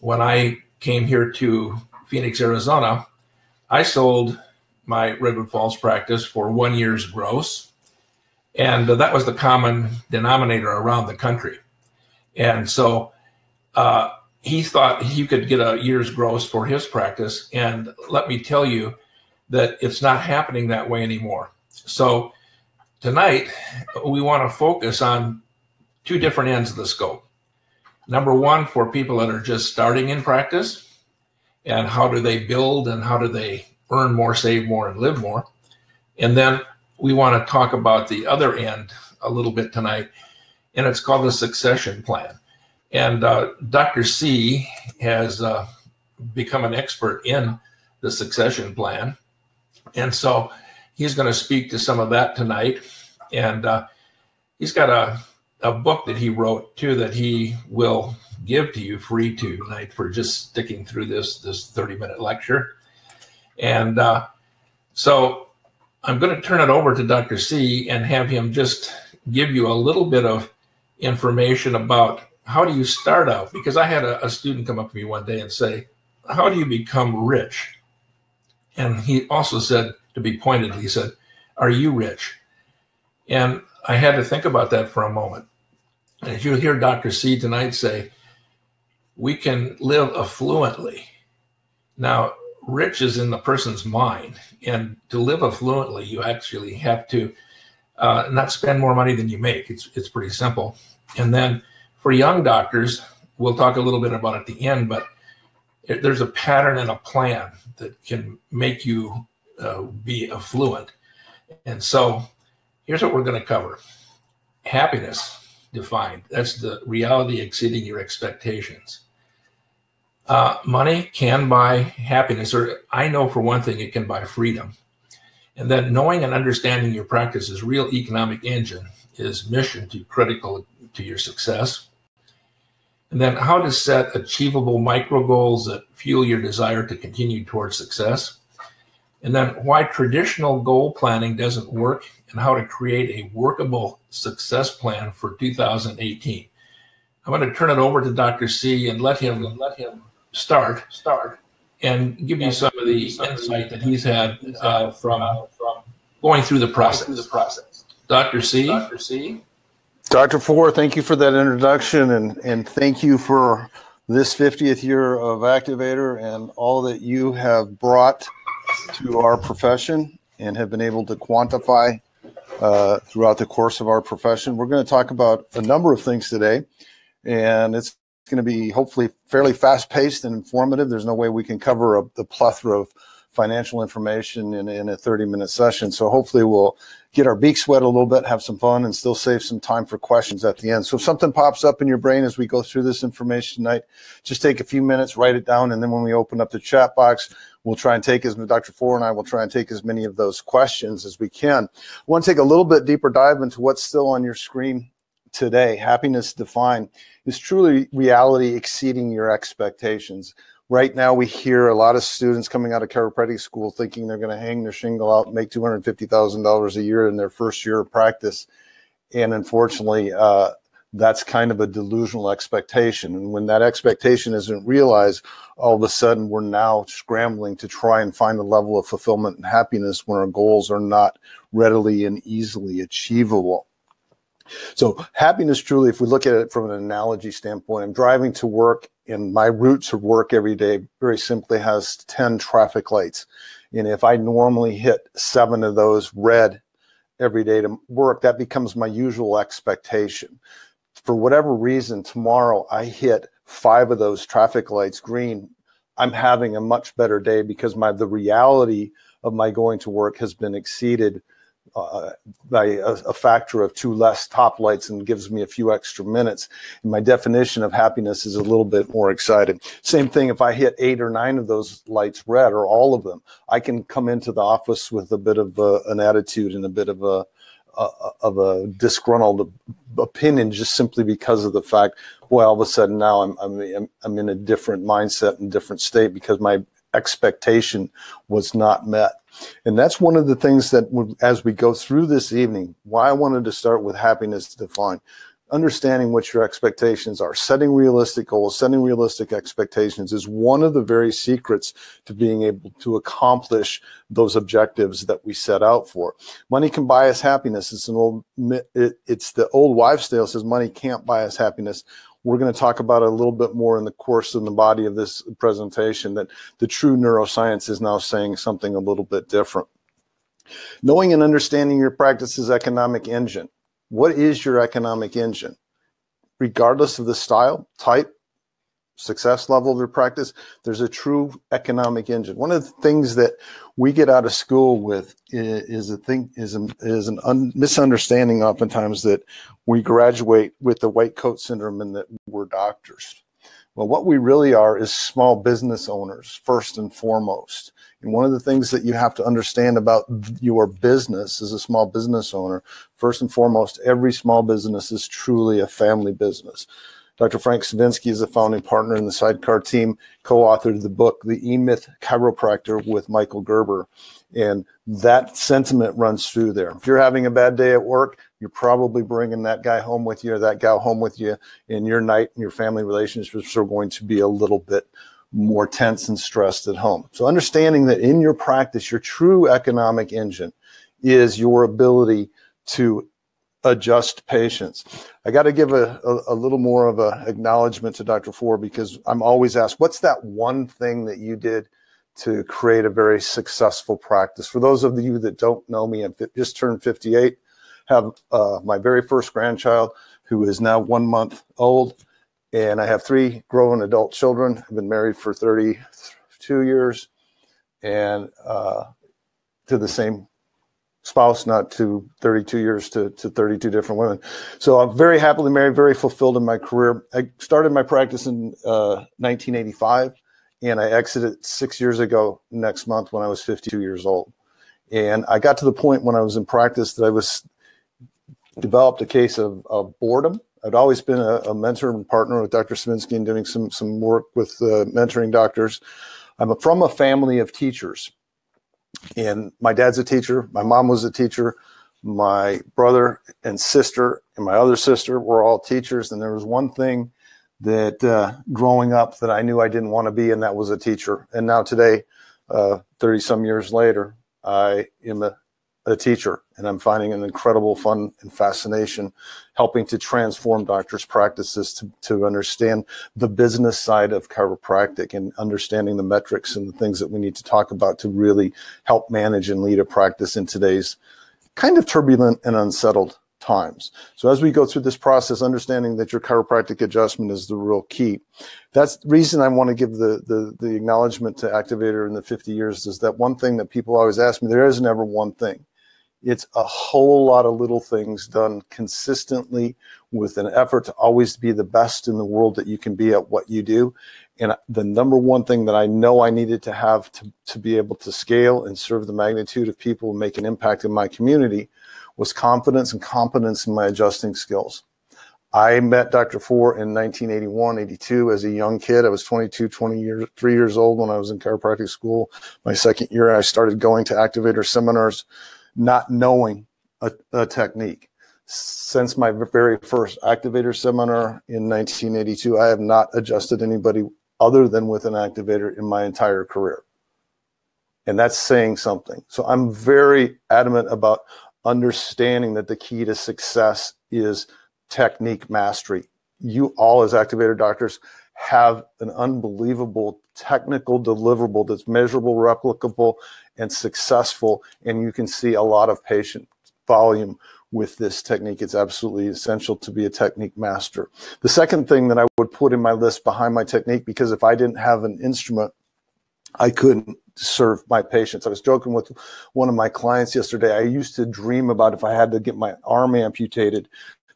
when I came here to Phoenix, Arizona, I sold my Redwood Falls practice for one year's gross. And uh, that was the common denominator around the country. And so uh, he thought he could get a year's gross for his practice. And let me tell you that it's not happening that way anymore. So tonight, we want to focus on two different ends of the scope. Number one, for people that are just starting in practice, and how do they build and how do they earn more, save more, and live more. And then we want to talk about the other end a little bit tonight, and it's called the succession plan. And uh, Dr. Sea has uh, become an expert in the succession plan. And so he's going to speak to some of that tonight. And uh, he's got a, a book that he wrote too that he will give to you free tonight for just sticking through this this 30 minute lecture. And uh, so I'm going to turn it over to Dr. Sea and have him just give you a little bit of information about how do you start out? Because I had a, a student come up to me one day and say, How do you become rich? And he also said, to be pointed, he said, Are you rich? And I had to think about that for a moment. And as you hear Dr. Sea tonight say, we can live affluently. Now, rich is in the person's mind. And to live affluently, you actually have to uh, not spend more money than you make. It's, it's pretty simple. And then for young doctors, we'll talk a little bit about at the end, but it, there's a pattern and a plan that can make you uh, be affluent. And so here's what we're going to cover happiness defined. That's the reality exceeding your expectations. Uh, money can buy happiness, or I know for one thing, it can buy freedom. And then knowing and understanding your practice's real economic engine is mission to critical to your success. And then how to set achievable micro goals that fuel your desire to continue towards success. And then why traditional goal planning doesn't work and how to create a workable success plan for 2018. I'm going to turn it over to Dr. Sea and let him let him start start and give you some of the insight that he's had uh, from from going through the process. Through the process. Dr. Sea. Dr. Sea. Dr. Fuhr, thank you for that introduction and, and thank you for this 50th year of Activator and all that you have brought to our profession and have been able to quantify uh, throughout the course of our profession. We're going to talk about a number of things today, and it's going to be hopefully fairly fast paced and informative. There's no way we can cover a, the plethora of financial information in, in a 30 minute session. So hopefully we'll get our beaks wet a little bit, have some fun, and still save some time for questions at the end. So if something pops up in your brain as we go through this information tonight, just take a few minutes, write it down, and then when we open up the chat box, we'll try and take as Dr. Fuhr and I will try and take as many of those questions as we can. I want to take a little bit deeper dive into what's still on your screen today. Happiness defined is truly reality exceeding your expectations right now we hear a lot of students coming out of chiropractic school thinking they're going to hang their shingle out and make $250,000 a year in their first year of practice. And unfortunately, uh, that's kind of a delusional expectation. And when that expectation isn't realized, all of a sudden we're now scrambling to try and find a level of fulfillment and happiness when our goals are not readily and easily achievable. So happiness truly, if we look at it from an analogy standpoint, I'm driving to work and my route to work every day very simply has 10 traffic lights. And if I normally hit seven of those red every day to work, that becomes my usual expectation. For whatever reason, tomorrow I hit five of those traffic lights green. I'm having a much better day because my the reality of my going to work has been exceeded uh, by a, a, factor of two less top lights and gives me a few extra minutes. And my definition of happiness is a little bit more excited. Same thing if I hit eight or nine of those lights red or all of them, I can come into the office with a bit of a, an attitude and a bit of a, a of a disgruntled opinion just simply because of the fact, well, all of a sudden now I'm, I'm, I'm in a different mindset and different state because my expectation was not met. And that's one of the things that, as we go through this evening, why I wanted to start with happiness defined. understanding what your expectations are. Setting realistic goals, setting realistic expectations is one of the very secrets to being able to accomplish those objectives that we set out for. Money can buy us happiness. It's an old, it, it's the old wives' tale says money can't buy us happiness. We're going to talk about a little bit more in the course and the body of this presentation that the true neuroscience is now saying something a little bit different. Knowing and understanding your practice's economic engine what is your economic engine? Regardless of the style, type, success level of your practice, there's a true economic engine. One of the things that we get out of school with is, a thing is a, is an un, misunderstanding oftentimes that we graduate with the white coat syndrome and that we're doctors. Well, what we really are is small business owners first and foremost. And one of the things that you have to understand about your business as a small business owner, first and foremost, every small business is truly a family business. Dr. Frank Sovinsky is a founding partner in the Sidecar team, co-authored the book, The E-Myth Chiropractor with Michael Gerber. And that sentiment runs through there. If you're having a bad day at work, you're probably bringing that guy home with you or that gal home with you, and your night and your family relationships are going to be a little bit more tense and stressed at home. So understanding that in your practice, your true economic engine is your ability to adjust patients. I got to give a, a, a, little more of a acknowledgement to Dr. Fuhr because I'm always asked, what's that one thing that you did to create a very successful practice? For those of you that don't know me, I just turned 58, have uh, my very first grandchild who is now one month old and I have three grown adult children. I've been married for 32 years, and uh, to the same spouse, not to 32 years to, to 32 different women. So I'm very happily married, very fulfilled in my career. I started my practice in uh, 1985, and I exited six years ago next month when I was 52 years old. And I got to the point when I was in practice that I was developed a case of, of boredom I'd always been a, a, mentor and partner with Dr. Sovinsky and doing some some work with uh, mentoring doctors. I'm a, from a family of teachers, and my dad's a teacher. My mom was a teacher. My brother and sister and my other sister were all teachers. And there was one thing that uh, growing up that I knew I didn't want to be, and that was a teacher. And now today, uh, 30 some years later, I am a a teacher, and I'm finding an incredible fun and fascination helping to transform doctors' practices to, to understand the business side of chiropractic and understanding the metrics and the things that we need to talk about to really help manage and lead a practice in today's kind of turbulent and unsettled times. So as we go through this process, understanding that your chiropractic adjustment is the real key. That's the reason I want to give the, the, the acknowledgement to Activator in the 50 years is that one thing that people always ask me, there is never one thing. It's a whole lot of little things done consistently with an effort to always be the best in the world that you can be at what you do. And the number one thing that I know I needed to have to, to be able to scale and serve the magnitude of people and make an impact in my community was confidence and competence in my adjusting skills. I met Dr. Fuhr in 1981, 82 as a young kid. I was 22, 20 years, three years old when I was in chiropractic school. My second year, I started going to activator seminars not knowing a, a technique. Since my very first activator seminar in 1982, I have not adjusted anybody other than with an activator in my entire career. And that's saying something. So I'm very adamant about understanding that the key to success is technique mastery. You all, as activator doctors, have an unbelievable technical deliverable that's measurable, replicable, and successful. And you can see a lot of patient volume with this technique. It's absolutely essential to be a technique master. The second thing that I would put in my list behind my technique, because if I didn't have an instrument, I couldn't serve my patients. I was joking with one of my clients yesterday. I used to dream about if I had to get my arm amputated,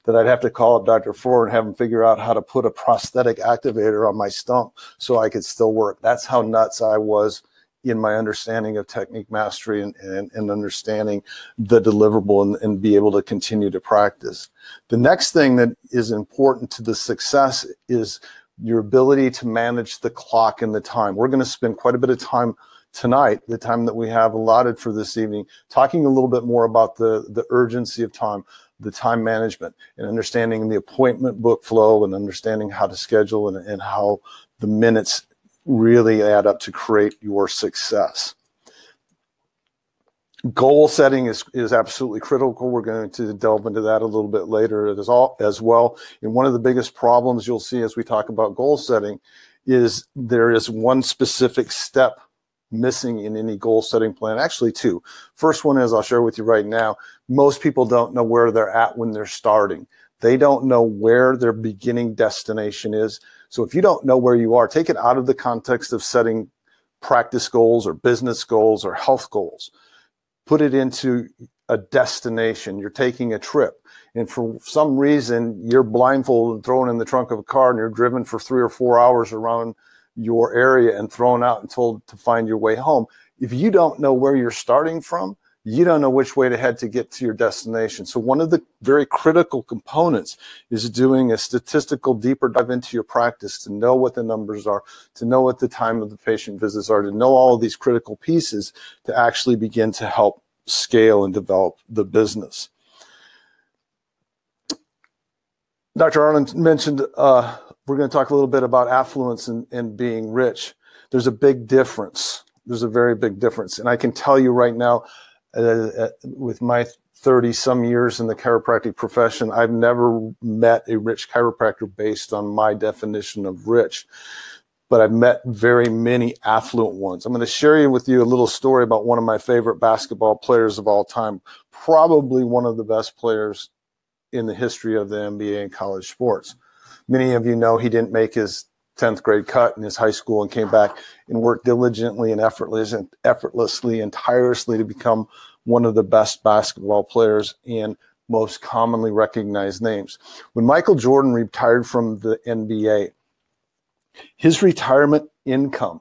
that I'd have to call up Dr. Fuhr and have him figure out how to put a prosthetic activator on my stump so I could still work. That's how nuts I was in my understanding of technique mastery and, and, and understanding the deliverable and, and, be able to continue to practice. The next thing that is important to the success is your ability to manage the clock and the time. We're going to spend quite a bit of time tonight, the time that we have allotted for this evening, talking a little bit more about the, the urgency of time, the time management and understanding the appointment book flow and understanding how to schedule and, and how the minutes really add up to create your success. Goal setting is, is absolutely critical. We're going to delve into that a little bit later as, all, as well. And one of the biggest problems you'll see as we talk about goal setting is there is one specific step missing in any goal setting plan. Actually, two. First one is I'll share with you right now. Most people don't know where they're at when they're starting. They don't know where their beginning destination is. So if you don't know where you are, take it out of the context of setting practice goals or business goals or health goals. Put it into a destination. You're taking a trip. And for some reason, you're blindfolded and thrown in the trunk of a car and you're driven for three or four hours around your area and thrown out and told to find your way home. If you don't know where you're starting from, you don't know which way to head to get to your destination. So one of the very critical components is doing a statistical deeper dive into your practice to know what the numbers are, to know what the time of the patient visits are, to know all of these critical pieces to actually begin to help scale and develop the business. Dr. Arlan mentioned uh, we're going to talk a little bit about affluence and, and being rich. There's a big difference. There's a very big difference. And I can tell you right now, uh, uh, with my 30 some years in the chiropractic profession, I've never met a rich chiropractor based on my definition of rich, but I've met very many affluent ones. I'm going to share with you a little story about one of my favorite basketball players of all time, probably one of the best players in the history of the NBA and college sports. Many of you know he didn't make his 10th grade cut in his high school and came back and worked diligently and and effortlessly and tirelessly to become one of the best basketball players and most commonly recognized names. When Michael Jordan retired from the NBA, his retirement income,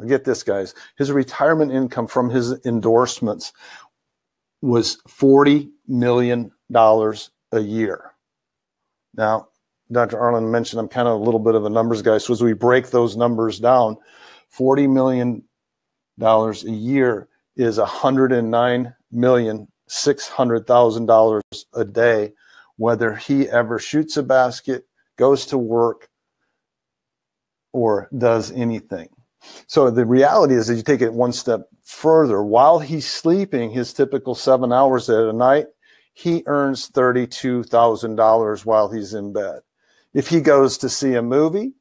I get this, guys, his retirement income from his endorsements was $40 million a year. Now, Dr. Arlan mentioned, I'm kind of a little bit of a numbers guy. So as we break those numbers down, $40 million a year is $109 million, $600,000 a day, whether he ever shoots a basket, goes to work, or does anything. So the reality is that you take it one step further. While he's sleeping his typical seven hours at a night, he earns $32,000 while he's in bed. If he goes to see a movie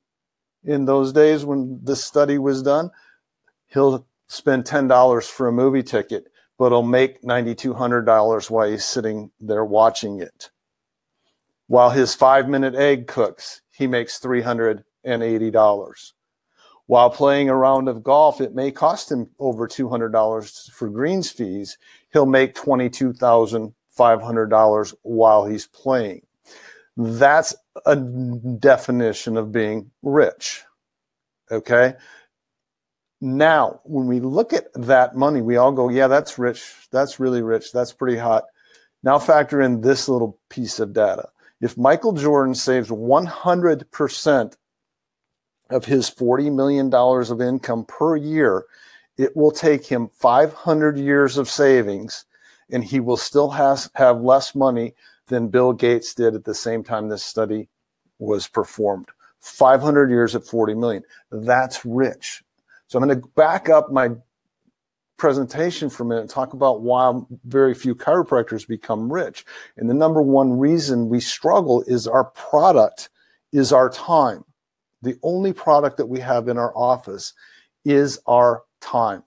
in those days when this study was done, he'll spend $10 for a movie ticket, but he'll make $9,200 while he's sitting there watching it. While his five minute egg cooks, he makes $380. While playing a round of golf, it may cost him over $200 for greens fees. He'll make $22,500 while he's playing. That's a definition of being rich. Okay. Now, when we look at that money, we all go, yeah, that's rich. That's really rich. That's pretty hot. Now, factor in this little piece of data. If Michael Jordan saves 100% of his $40 million of income per year, it will take him 500 years of savings and he will still has, have less money than Bill Gates did at the same time this study was performed. 500 years at 40 million. That's rich. So I'm going to back up my presentation for a minute and talk about why very few chiropractors become rich. And the number one reason we struggle is our product is our time. The only product that we have in our office is our time.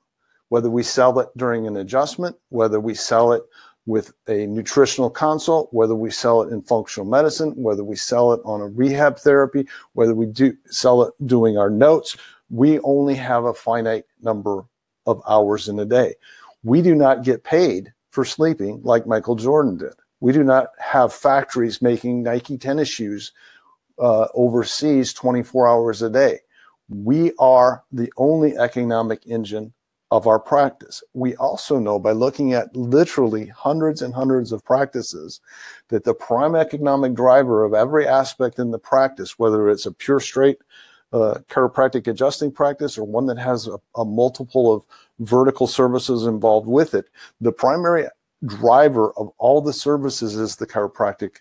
Whether we sell it during an adjustment, whether we sell it with a nutritional consult, whether we sell it in functional medicine, whether we sell it on a rehab therapy, whether we do sell it doing our notes, we only have a finite number of hours in a day. We do not get paid for sleeping like Michael Jordan did. We do not have factories making Nike tennis shoes uh, overseas 24 hours a day. We are the only economic engine of our practice. We also know by looking at literally hundreds and hundreds of practices that the prime economic driver of every aspect in the practice, whether it's a pure straight uh, chiropractic adjusting practice or one that has a, a multiple of vertical services involved with it, the primary driver of all the services is the chiropractic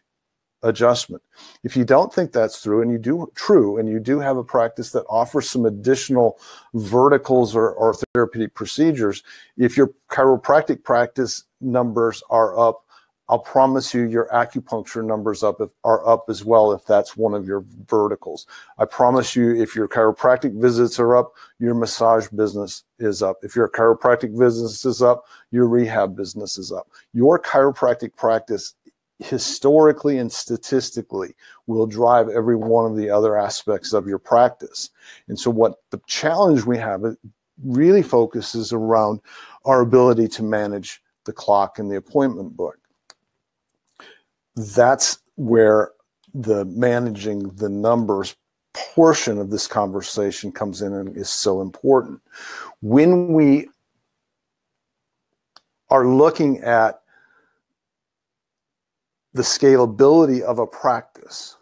adjustment. If you don't think that's true and you do true and you do have a practice that offers some additional verticals or, or therapeutic procedures, if your chiropractic practice numbers are up, I'll promise you your acupuncture numbers up if, are up as well if that's one of your verticals. I promise you if your chiropractic visits are up, your massage business is up. If your chiropractic business is up, your rehab business is up. Your chiropractic practice historically and statistically will drive every one of the other aspects of your practice. And so what the challenge we have really focuses around our ability to manage the clock and the appointment book. That's where the managing the numbers portion of this conversation comes in and is so important. When we are looking at the scalability of a practice.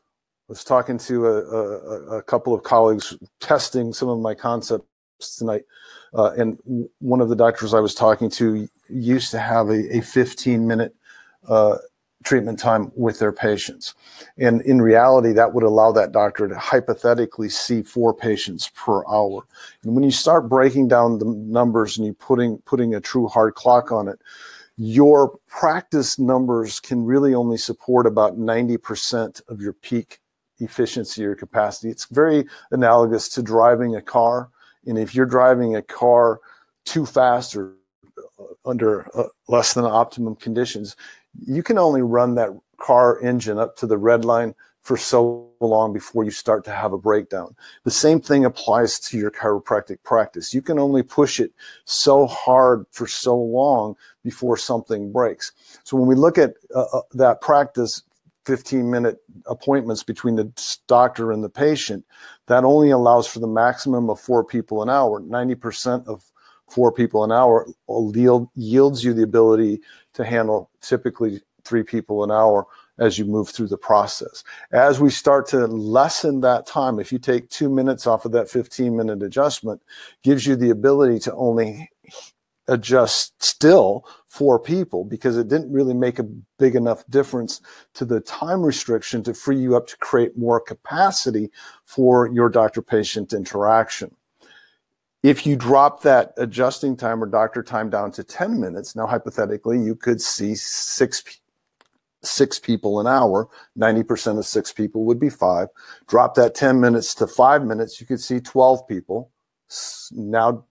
I was talking to a, a, a couple of colleagues testing some of my concepts tonight, uh, and one of the doctors I was talking to used to have a, a 15 minute uh, treatment time with their patients. And in reality, that would allow that doctor to hypothetically see four patients per hour. And when you start breaking down the numbers and you putting putting a true hard clock on it, your practice numbers can really only support about 90% of your peak efficiency or capacity. It's very analogous to driving a car. And if you're driving a car too fast or uh, under uh, less than optimum conditions, you can only run that car engine up to the red line for so long before you start to have a breakdown. The same thing applies to your chiropractic practice. You can only push it so hard for so long before something breaks. So when we look at uh, uh that practice, 15 minute appointments between the doctor and the patient, that only allows for the maximum of four people an hour. 90% of four people an hour yield, yields you the ability to handle typically three people an hour as you move through the process. As we start to lessen that time, if you take two minutes off of that 15 minute adjustment, gives you the ability to only adjust still for people because it didn't really make a big enough difference to the time restriction to free you up to create more capacity for your doctor patient interaction. If you drop that adjusting time or doctor time down to 10 minutes, now hypothetically, you could see six six people an hour, 90% of six people would be five. Drop that 10 minutes to five minutes, you could see 12 people. Now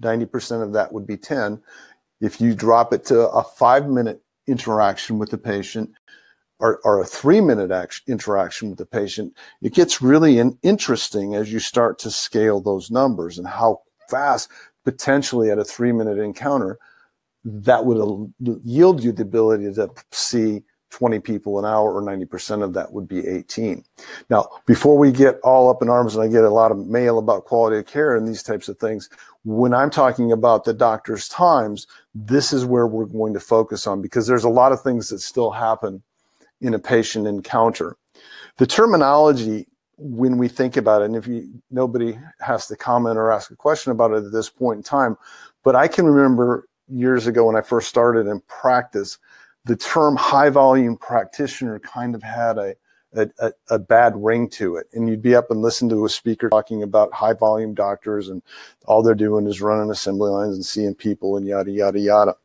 90% of that would be 10. If you drop it to a five minute interaction with the patient or, or a three minute action, interaction with the patient, it gets really in, interesting as you start to scale those numbers and how fast potentially at a three minute encounter that would yield you the ability to see 20 people an hour or 90% of that would be 18. Now, before we get all up in arms and I get a lot of mail about quality of care and these types of things, when I'm talking about the doctor's times, this is where we're going to focus on because there's a lot of things that still happen in a patient encounter. The terminology when we think about it, and if you nobody has to comment or ask a question about it at this point in time, but I can remember years ago when I first started in practice, the term high volume practitioner kind of had a, a, a, bad ring to it. And you'd be up and listen to a speaker talking about high volume doctors and all they're doing is running assembly lines and seeing people and yada, yada, yada.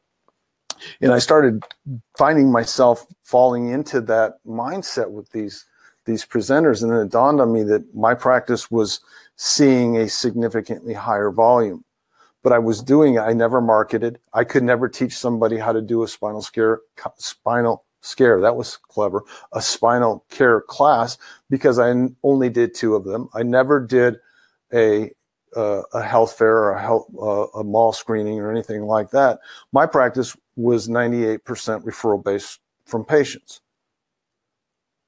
And I started finding myself falling into that mindset with these these presenters. And then it dawned on me that my practice was seeing a significantly higher volume but I was doing it. I never marketed. I could never teach somebody how to do a spinal scare, spinal scare. That was clever. A spinal care class because I only did two of them. I never did a uh, a health fair or a health uh, a mall screening or anything like that. My practice was 98% referral based from patients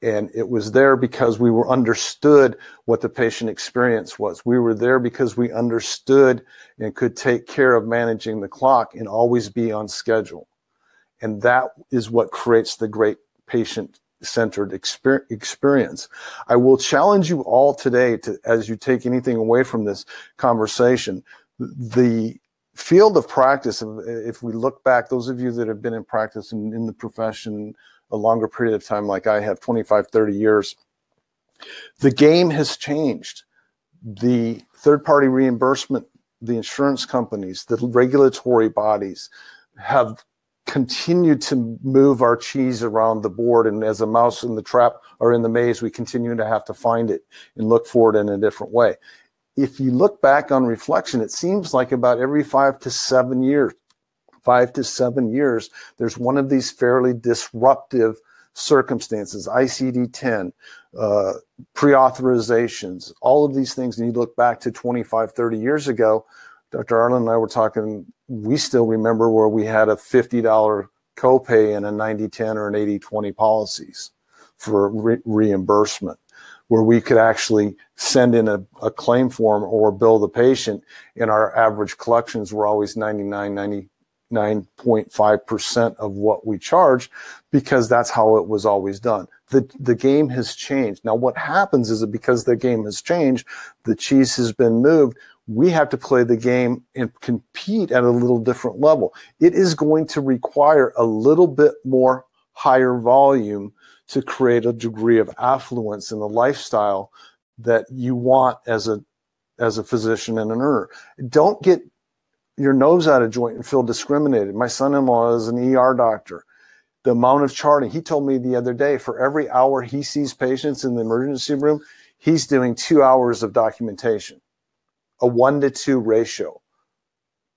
and it was there because we were understood what the patient experience was. We were there because we understood and could take care of managing the clock and always be on schedule. And that is what creates the great patient centered experience. I will challenge you all today to as you take anything away from this conversation the field of practice, if we look back, those of you that have been in practice in, in the profession a longer period of time, like I have 25, 30 years, the game has changed. The third party reimbursement, the insurance companies, the regulatory bodies have continued to move our cheese around the board. And as a mouse in the trap or in the maze, we continue to have to find it and look for it in a different way. If you look back on reflection, it seems like about every five to seven years, five to seven years, there's one of these fairly disruptive circumstances, ICD 10, uh, pre authorizations, all of these things. And you look back to 25, 30 years ago, Dr. Arlan and I were talking, we still remember where we had a $50 copay and a 90 10 or an 80 20 policies for re- reimbursement, where we could actually send in a, a, claim form or bill the patient, and our average collections were always 99, 99.5% of what we charge because that's how it was always done. The, the game has changed. Now, what happens is that because the game has changed, the cheese has been moved we have to play the game and compete at a little different level. It is going to require a little bit more higher volume to create a degree of affluence in the lifestyle that you want as a as a physician and an earner. Don't get your nose out of joint and feel discriminated. My son-in-law is an ER doctor. The amount of charting, he told me the other day, for every hour he sees patients in the emergency room, he's doing two hours of documentation a one to two ratio.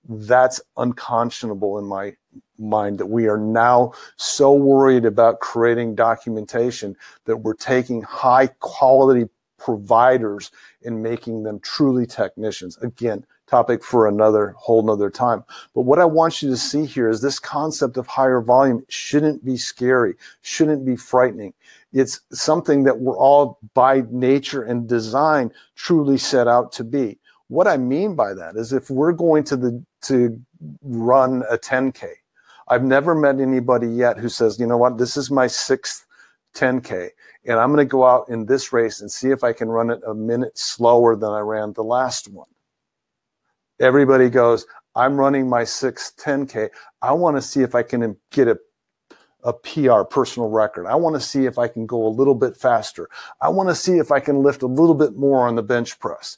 That's unconscionable in my mind that we are now so worried about creating documentation that we're taking high quality providers and making them truly technicians. Again, topic for another whole nother time. But what I want you to see here is this concept of higher volume shouldn't be scary, shouldn't be frightening. It's something that we're all by nature and design truly set out to be. What I mean by that is if we're going to the to run a 10K, I've never met anybody yet who says, you know what, this is my sixth 10K, and I'm going to go out in this race and see if I can run it a minute slower than I ran the last one. Everybody goes, I'm running my sixth 10K. I want to see if I can get a a PR personal record. I want to see if I can go a little bit faster. I want to see if I can lift a little bit more on the bench press.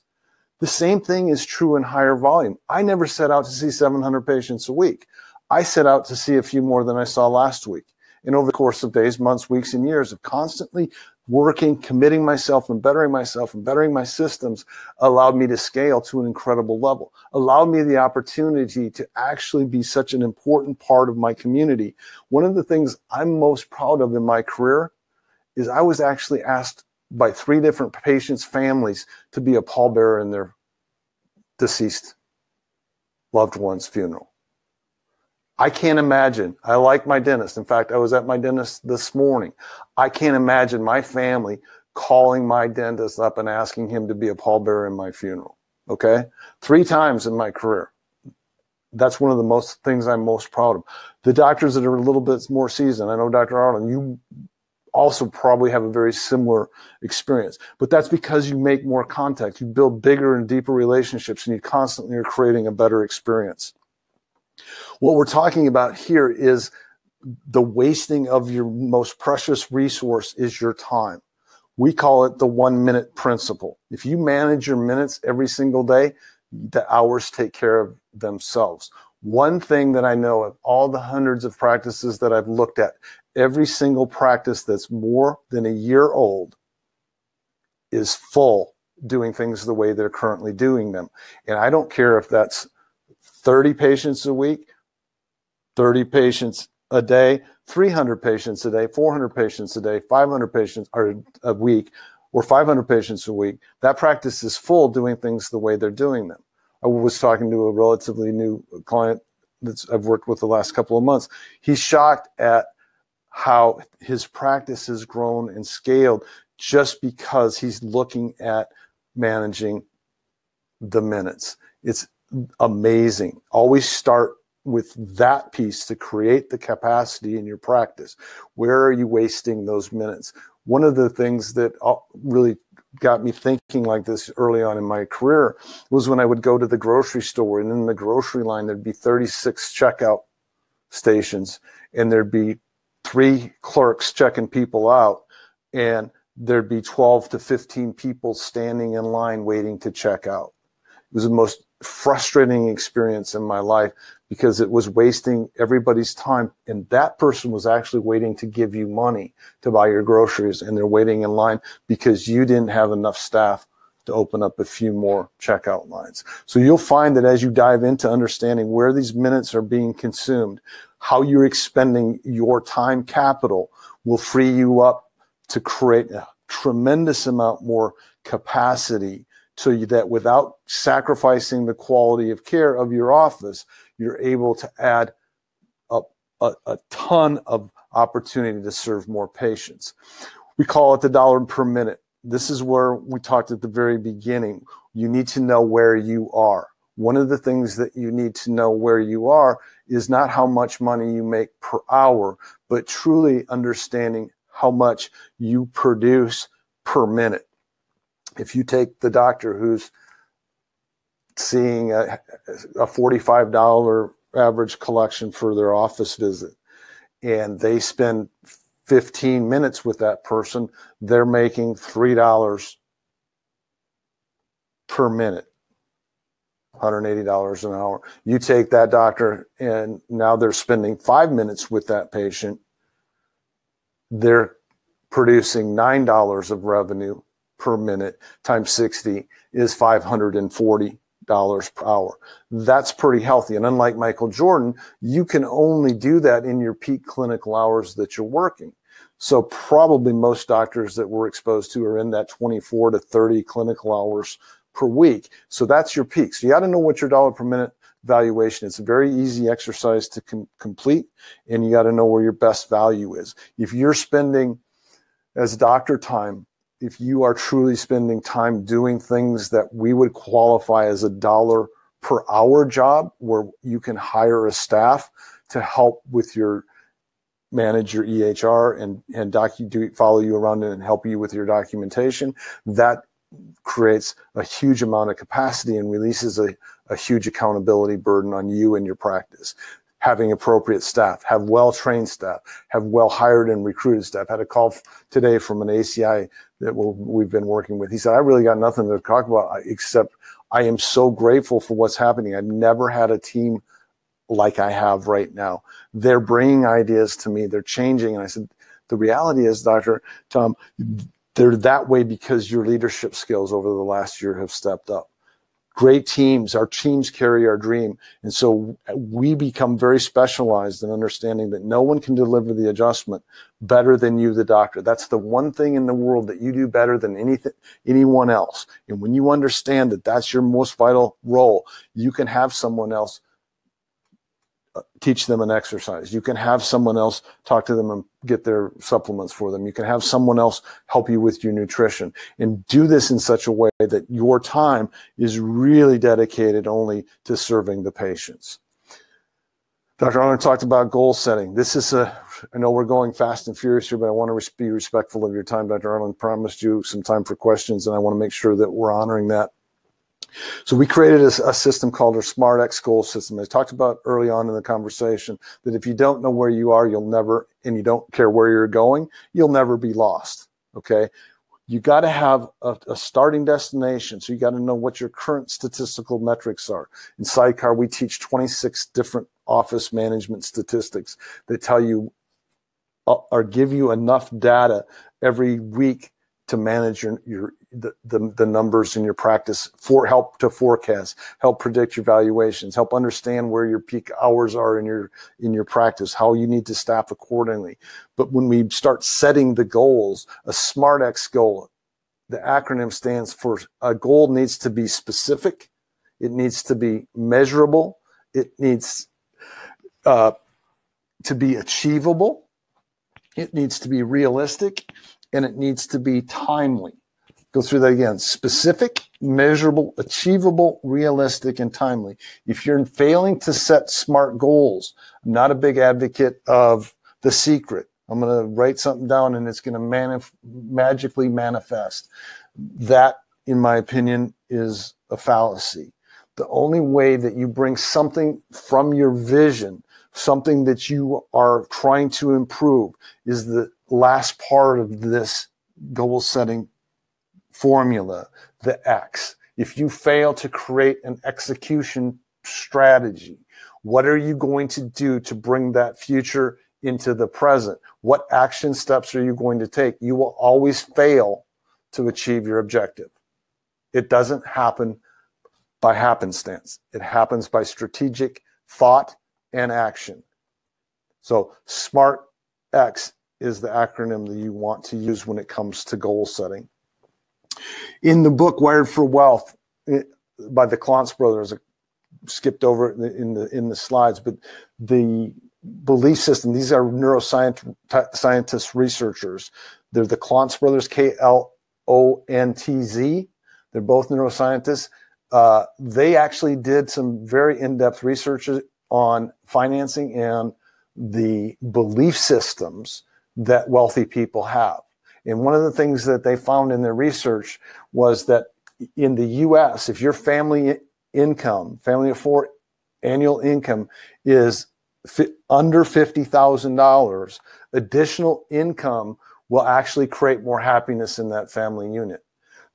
The same thing is true in higher volume. I never set out to see 700 patients a week. I set out to see a few more than I saw last week. And over the course of days, months, weeks, and years of constantly working, committing myself and bettering myself and bettering my systems allowed me to scale to an incredible level, allowed me the opportunity to actually be such an important part of my community. One of the things I'm most proud of in my career is I was actually asked by three different patients' families to be a pallbearer in their deceased loved one's funeral. I can't imagine. I like my dentist. In fact, I was at my dentist this morning. I can't imagine my family calling my dentist up and asking him to be a pallbearer in my funeral. Okay? Three times in my career. That's one of the most things I'm most proud of. The doctors that are a little bit more seasoned, I know Dr. Arlan, you also probably have a very similar experience. But that's because you make more contact, you build bigger and deeper relationships, and you constantly are creating a better experience. What we're talking about here is the wasting of your most precious resource is your time. We call it the one minute principle. If you manage your minutes every single day, the hours take care of themselves. One thing that I know of all the hundreds of practices that I've looked at, every single practice that's more than a year old is full doing things the way they're currently doing them. And I don't care if that's 30 patients a week, 30 patients a day, 300 patients a day, 400 patients a day, 500 patients a week, or 500 patients a week. That practice is full doing things the way they're doing them. I was talking to a relatively new client that I've worked with the last couple of months. He's shocked at how his practice has grown and scaled just because he's looking at managing the minutes. It's amazing. Always start with that piece to create the capacity in your practice. Where are you wasting those minutes? One of the things that uh, really got me thinking like this early on in my career was when I would go to the grocery store and in the grocery line there'd be 36 checkout stations and there'd be three clerks checking people out and there'd be 12 to 15 people standing in line waiting to check out. It was the most frustrating experience in my life because it was wasting everybody's time. And that person was actually waiting to give you money to buy your groceries and they're waiting in line because you didn't have enough staff to open up a few more checkout lines. So you'll find that as you dive into understanding where these minutes are being consumed, how you're expending your time capital will free you up to create a tremendous amount more capacity so that without sacrificing the quality of care of your office, you're able to add a, a, a ton of opportunity to serve more patients. We call it the dollar per minute. This is where we talked at the very beginning. You need to know where you are. One of the things that you need to know where you are is not how much money you make per hour, but truly understanding how much you produce per minute. If you take the doctor who's seeing a, a $45 average collection for their office visit and they spend 15 minutes with that person, they're making $3 per minute. $180 an hour. You take that doctor and now they're spending five minutes with that patient. They're producing $9 of revenue per minute times 60 is 540 dollars per hour. That's pretty healthy. And unlike Michael Jordan, you can only do that in your peak clinical hours that you're working. So probably most doctors that we're exposed to are in that 24 to 30 clinical hours per week. So that's your peak. So you got to know what your dollar per minute valuation. It's a very easy exercise to com- complete, and you got to know where your best value is. If you're spending as a doctor time if you are truly spending time doing things that we would qualify as a dollar per hour job where you can hire a staff to help with your manage your EHR and and docu do follow you around and help you with your documentation that creates a huge amount of capacity and releases a, a huge accountability burden on you and your practice having appropriate staff, have well trained staff, have well hired and recruited staff. Had a call today from an ACI that we've been working with. He said, I really got nothing to talk about except I am so grateful for what's happening. I've never had a team like I have right now. They're bringing ideas to me, they're changing. And I said, the reality is, Dr. Tom, they're that way because your leadership skills over the last year have stepped up great teams. Our teams carry our dream. And so we become very specialized in understanding that no one can deliver the adjustment better than you, the doctor. That's the one thing in the world that you do better than anything, anyone else. And when you understand that that's your most vital role, you can have someone else teach them an exercise. You can have someone else talk to them and get their supplements for them. You can have someone else help you with your nutrition and do this in such a way that your time is really dedicated only to serving the patients. Dr. Arlan talked about goal setting. This is a, I know we're going fast and furious here, but I want to be respectful of your time. Dr. Arlan promised you some time for questions, and I want to make sure that we're honoring that. So we created a, a, system called our SmartX goal system. I talked about early on in the conversation that if you don't know where you are, you'll never, and you don't care where you're going, you'll never be lost. Okay. You got to have a, a, starting destination. So you got to know what your current statistical metrics are. In Sidecar, we teach 26 different office management statistics that tell you uh, or give you enough data every week to manage your, your the, the, the numbers in your practice for help to forecast, help predict your valuations, help understand where your peak hours are in your in your practice, how you need to staff accordingly. But when we start setting the goals, a SmartX goal, the acronym stands for a goal needs to be specific, it needs to be measurable, it needs uh, to be achievable, it needs to be realistic, and it needs to be timely. Go through that again. Specific, measurable, achievable, realistic, and timely. If you're failing to set smart goals, I'm not a big advocate of the secret. I'm going to write something down and it's going to manif- magically manifest. That, in my opinion, is a fallacy. The only way that you bring something from your vision, something that you are trying to improve, is the last part of this goal setting formula, the X. If you fail to create an execution strategy, what are you going to do to bring that future into the present? What action steps are you going to take? You will always fail to achieve your objective. It doesn't happen by happenstance. It happens by strategic thought and action. So SMART X is the acronym that you want to use when it comes to goal setting. In the book Wired for Wealth by the Klontz brothers, I skipped over it in the, in the in slides, but the belief system. These are neuroscientists, researchers. They're the Klontz brothers, K L O N T Z. They're both neuroscientists. Uh, they actually did some very in-depth research on financing and the belief systems that wealthy people have. And one of the things that they found in their research was that in the US, if your family income, family of four annual income is under $50,000, additional income will actually create more happiness in that family unit.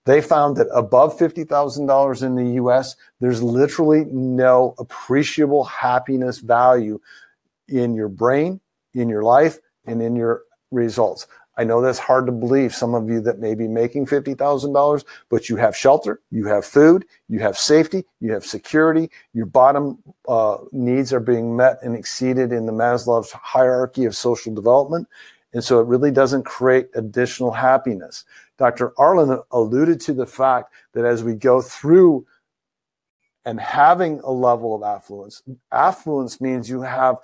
They found that above $50,000 in the US, there's literally no appreciable happiness value in your brain, in your life, and in your results. I know that's hard to believe. Some of you that may be making $50,000, but you have shelter, you have food, you have safety, you have security. Your bottom uh, needs are being met and exceeded in the Maslow's hierarchy of social development. And so it really doesn't create additional happiness. Dr. Arlan alluded to the fact that as we go through and having a level of affluence, affluence means you have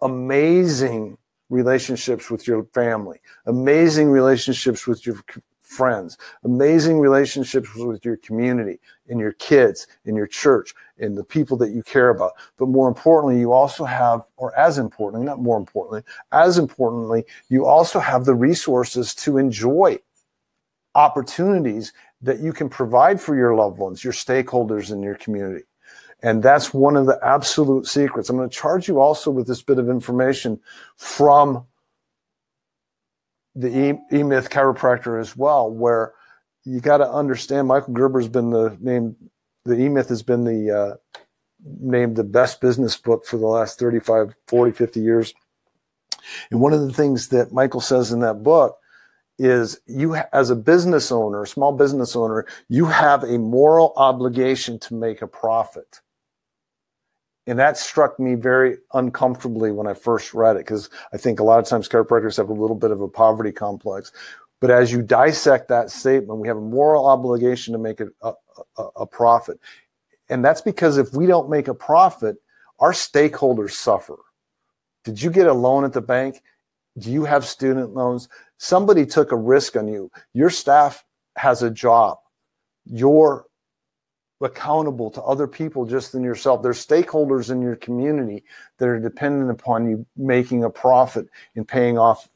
amazing relationships with your family, amazing relationships with your friends, amazing relationships with your community and your kids in your church and the people that you care about. But more importantly, you also have, or as importantly, not more importantly, as importantly, you also have the resources to enjoy opportunities that you can provide for your loved ones, your stakeholders in your community. And that's one of the absolute secrets. I'm going to charge you also with this bit of information from the E Myth chiropractor as well, where you got to understand Michael Gerber's been the name, the E Myth has been the uh, named the best business book for the last 35, 40, 50 years. And one of the things that Michael says in that book is you as a business owner, small business owner, you have a moral obligation to make a profit. And that struck me very uncomfortably when I first read it, because I think a lot of times chiropractors have a little bit of a poverty complex. But as you dissect that statement, we have a moral obligation to make a, a, a profit. And that's because if we don't make a profit, our stakeholders suffer. Did you get a loan at the bank? Do you have student loans? Somebody took a risk on you. Your staff has a job. Your accountable to other people just than yourself. There's stakeholders in your community that are dependent upon you making a profit and paying off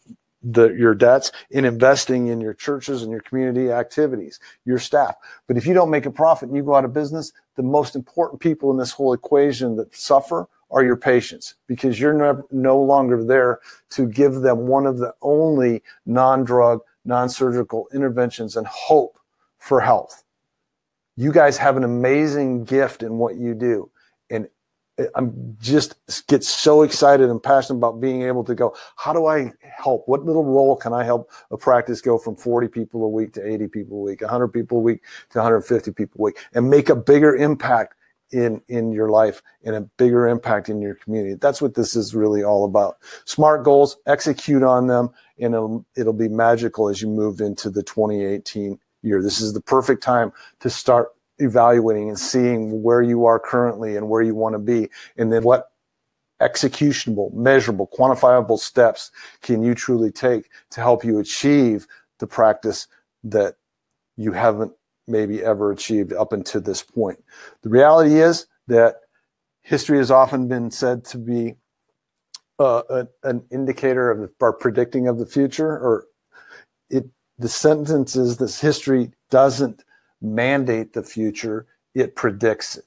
the, your debts in investing in your churches and your community activities, your staff. But if you don't make a profit and you go out of business, the most important people in this whole equation that suffer are your patients because you're no, no longer there to give them one of the only non-drug, non-surgical interventions and hope for health you guys have an amazing gift in what you do. And I'm just get so excited and passionate about being able to go, how do I help? What little role can I help a practice go from 40 people a week to 80 people a week, 100 people a week to 150 people a week and make a bigger impact in in your life and a bigger impact in your community. That's what this is really all about. Smart goals, execute on them, and it'll, it'll be magical as you move into the 2018 year. This is the perfect time to start evaluating and seeing where you are currently and where you want to be, and then what executionable, measurable, quantifiable steps can you truly take to help you achieve the practice that you haven't maybe ever achieved up until this point. The reality is that history has often been said to be uh, a, an indicator of or predicting of the future, or it the sentence is this history doesn't mandate the future, it predicts it.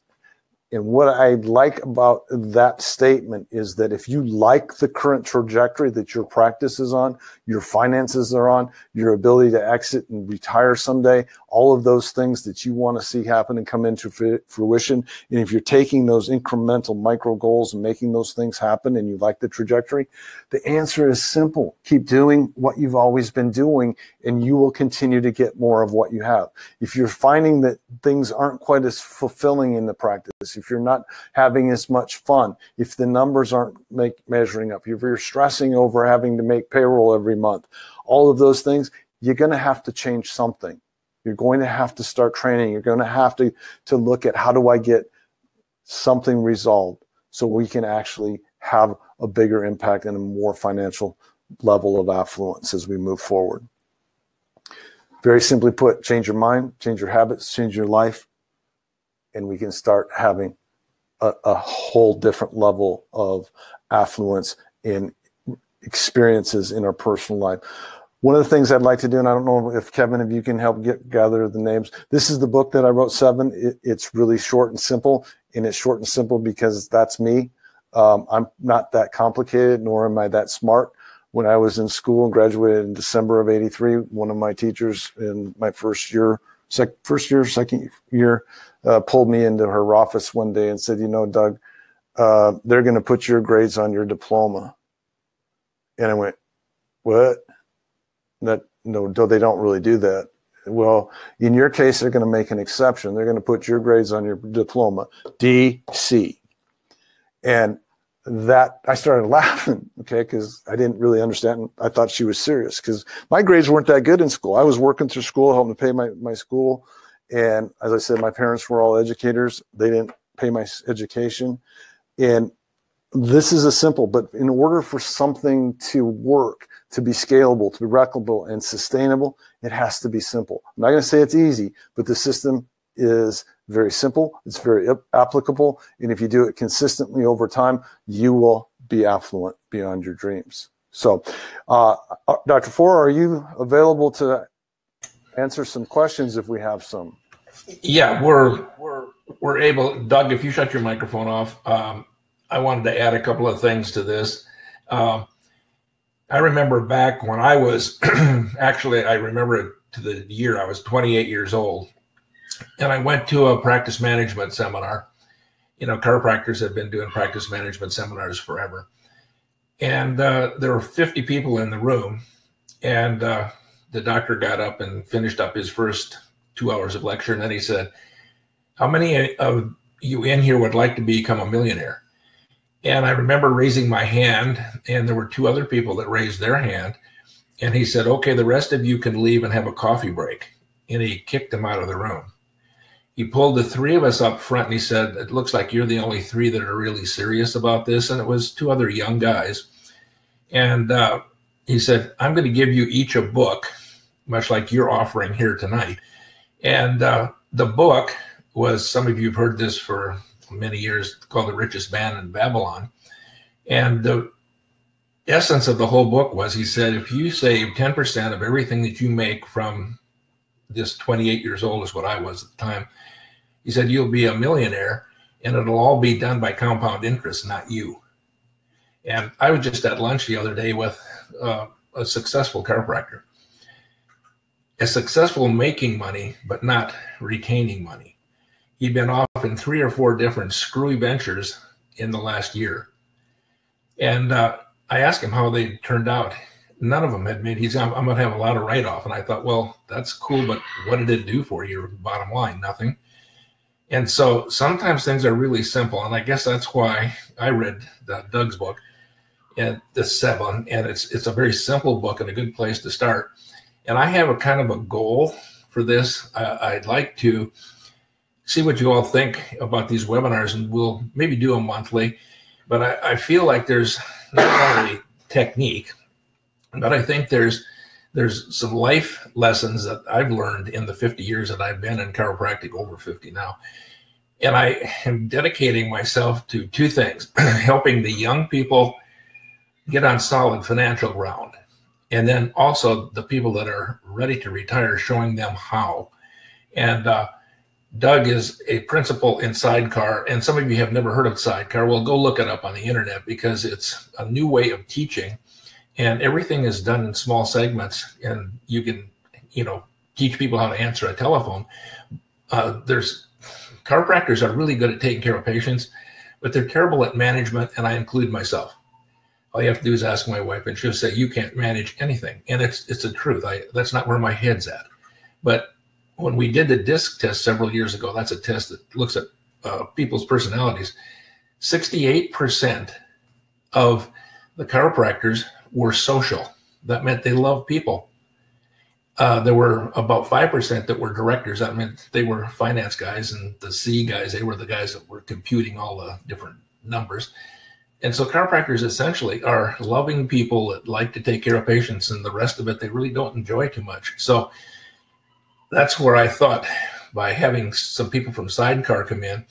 And what I like about that statement is that if you like the current trajectory that your practice is on, your finances are on, your ability to exit and retire someday, all of those things that you want to see happen and come into fruition. And if you're taking those incremental micro goals and making those things happen and you like the trajectory, the answer is simple. Keep doing what you've always been doing and you will continue to get more of what you have. If you're finding that things aren't quite as fulfilling in the practice, if you're not having as much fun, if the numbers aren't make, measuring up, if you're stressing over having to make payroll every month, all of those things, you're going to have to change something. You're going to have to start training. You're going to have to, to look at how do I get something resolved so we can actually have a bigger impact and a more financial level of affluence as we move forward. Very simply put, change your mind, change your habits, change your life, and we can start having a, a whole different level of affluence in experiences in our personal life. One of the things I'd like to do, and I don't know if Kevin, if you can help get gather the names. This is the book that I wrote, Seven. It, it's really short and simple, and it's short and simple because that's me. Um, I'm not that complicated, nor am I that smart. When I was in school and graduated in December of '83, one of my teachers in my first year, sec, first year, second year, uh, pulled me into her office one day and said, "You know, Doug, uh, they're going to put your grades on your diploma." And I went, "What?" That no, they don't really do that. Well, in your case, they're going to make an exception. They're going to put your grades on your diploma, D, C. And that I started laughing, okay, because I didn't really understand. I thought she was serious because my grades weren't that good in school. I was working through school, helping to pay my, my school. And as I said, my parents were all educators. They didn't pay my education. And this is a simple, but in order for something to work, to be scalable, to be replicable and sustainable, it has to be simple. I'm not going to say it's easy, but the system is very simple. It's very applicable. And if you do it consistently over time, you will be affluent beyond your dreams. So, uh, uh Dr. Fuhr, are you available to answer some questions if we have some? Yeah, we're, we're, we're able. Doug, if you shut your microphone off, um, I wanted to add a couple of things to this. Um, I remember back when I was actually, I remember it to the year I was 28 years old, and I went to a practice management seminar. You know, chiropractors have been doing practice management seminars forever. And uh, there were 50 people in the room, and uh, the doctor got up and finished up his first two hours of lecture. And then he said, How many of you in here would like to become a millionaire? And I remember raising my hand, and there were two other people that raised their hand. And he said, Okay, the rest of you can leave and have a coffee break. And he kicked them out of the room. He pulled the three of us up front and he said, It looks like you're the only three that are really serious about this. And it was two other young guys. And uh, he said, I'm going to give you each a book, much like you're offering here tonight. And uh, the book was, some of you have heard this for many years called The Richest Man in Babylon. And the essence of the whole book was he said, if you save 10% of everything that you make from this 28 years old, is what I was at the time, he said, you'll be a millionaire and it'll all be done by compound interest, not you. And I was just at lunch the other day with uh, a successful chiropractor, a successful making money, but not retaining money he'd been off in three or four different screwy ventures in the last year. And uh, I asked him how they turned out. None of them had made. He's, I'm, I'm going to have a lot of write off. And I thought, well, that's cool, but what did it do for you? Bottom line, nothing. And so sometimes things are really simple. And I guess that's why I read Doug's book and the seven. And it's, it's a very simple book and a good place to start. And I have a kind of a goal for this. I, I'd like to see what you all think about these webinars, and we'll maybe do them monthly. But I, I feel like there's not only technique, but I think there's there's some life lessons that I've learned in the 50 years that I've been in chiropractic, over 50 now. And I am dedicating myself to two things helping the young people get on solid financial ground. and then also the people that are ready to retire, showing them how. And uh, Doug is a principal in Sidecar, and some of you have never heard of Sidecar. Well, go look it up on the internet because it's a new way of teaching, and everything is done in small segments, and you can, you know, teach people how to answer a telephone. Uh, there's chiropractors are really good at taking care of patients, but they're terrible at management, and I include myself. All you have to do is ask my wife, and she'll say you can't manage anything, and it's it's the truth. I that's not where my head's at, but when we did the DISC test several years ago, that's a test that looks at uh, people's personalities. 68% of the chiropractors were social. That meant they love people. Uh, there were about 5% that were directors. That meant they were finance guys and the C guys, they were the guys that were computing all the different numbers. And so chiropractors essentially are loving people that like to take care of patients, and the rest of it they really don't enjoy too much. So that's where I thought by having some people from Sidecar come in,